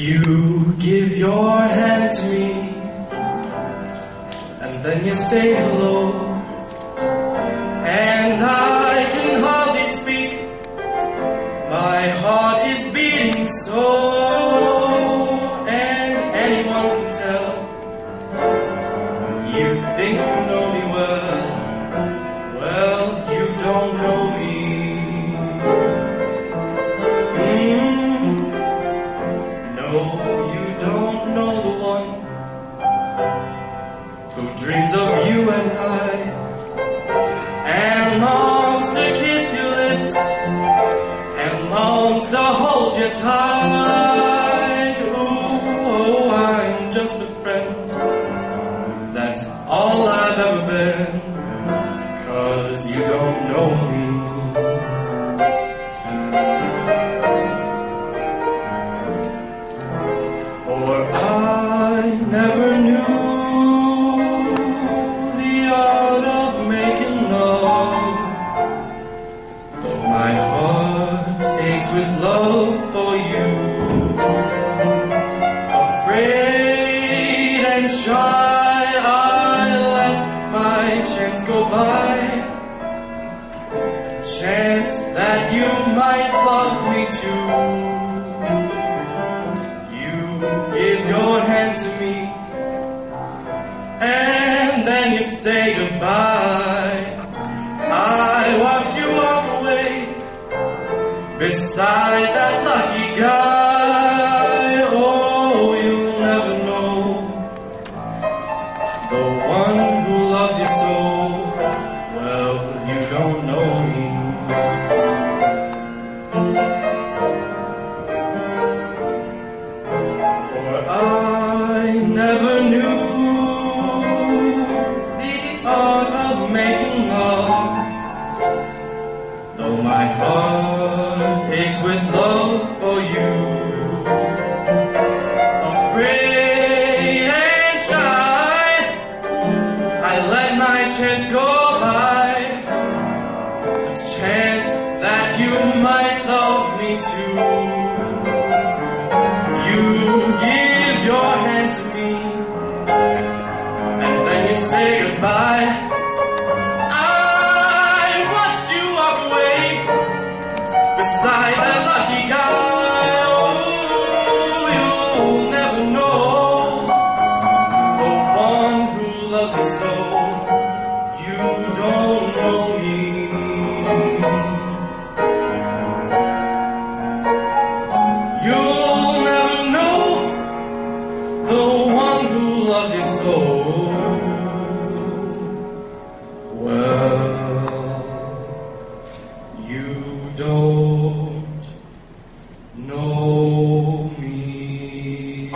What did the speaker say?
You give your hand to me, and then you say hello, and I can hardly speak. My heart is beating so, and anyone can tell. You think you know. Who dreams of you and I and longs to kiss your lips and longs to hold you tight. Ooh, I'm just a friend. That's all I've ever been. Cause you don't know me. For I never chance go by. A chance that you might love me too. You give your hand to me, and then you say goodbye. I watch you walk away beside that lucky guy. Oh, the one Afraid and shy, I let my chance go by. A chance that you might love me too. You give your hand to me, and then you say goodbye. You don't know me.